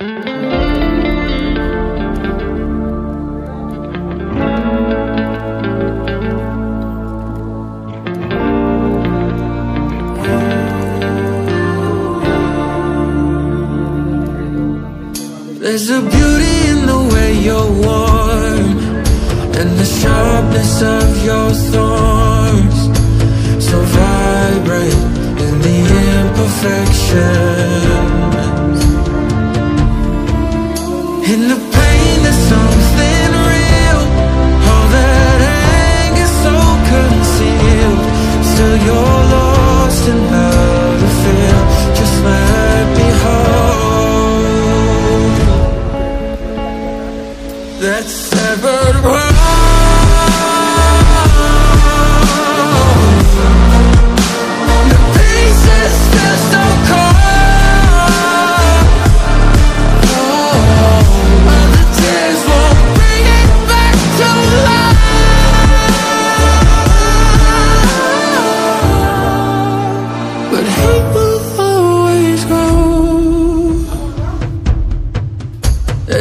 There's a beauty in the way you're worn And the sharpness of your thorns. So in the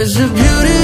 There's a beauty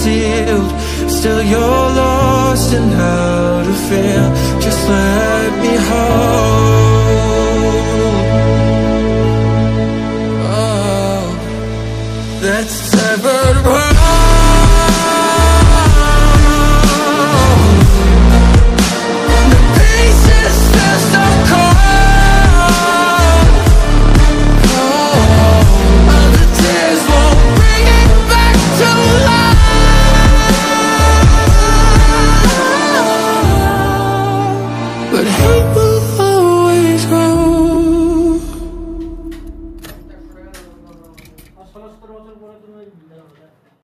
concealed Still you're lost and how to fail? Just let me hold